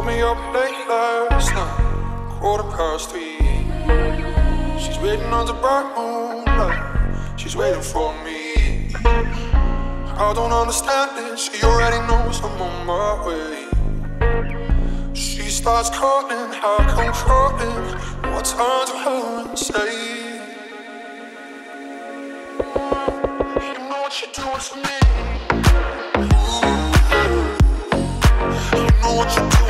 called me up late last night, quarter past three. She's waiting on the bright moonlight, she's waiting for me. I don't understand it, she already knows I'm on my way. She starts calling, I come crawling, what time to her and say, You know what you're doing to me. You know what you're doing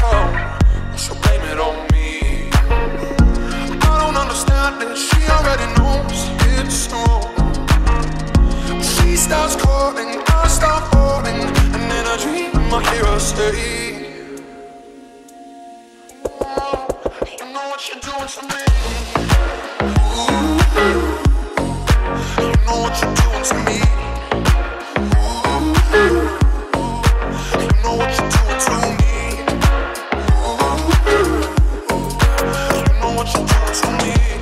down, you blame it on me. I don't understand. She already knows it's wrong. She starts calling, I start falling, and dream, I You know what you're doing to me. You me.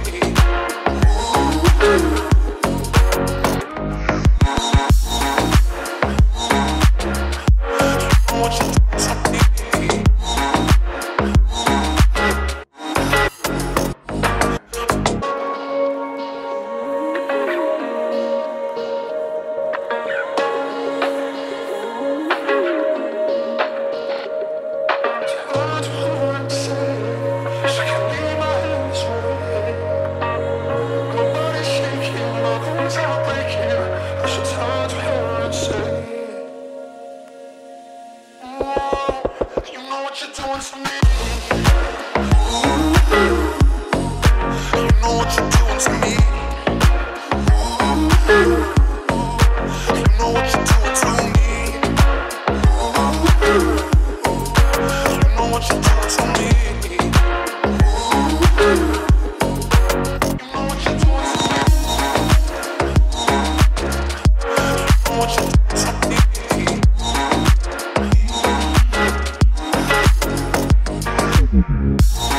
Doing to me. Mm-hmm.